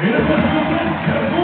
Yeah.